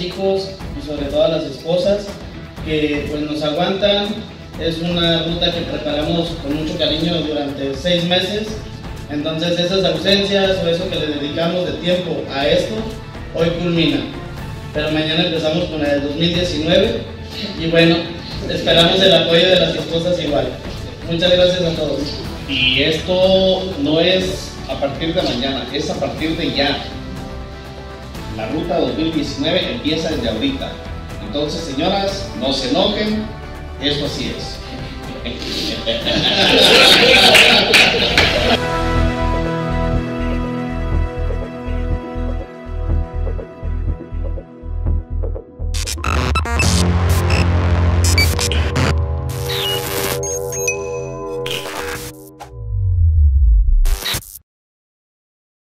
hijos y sobre todo a las esposas que pues nos aguantan. Es una ruta que preparamos con mucho cariño durante seis meses. Entonces esas ausencias o eso que le dedicamos de tiempo a esto, hoy culmina. Pero mañana empezamos con la de 2019 y bueno, esperamos el apoyo de las esposas igual. Muchas gracias a todos. Y esto no es a partir de mañana, es a partir de ya. La ruta 2019 empieza desde ahorita. Entonces, señoras, no se enojen, esto así es.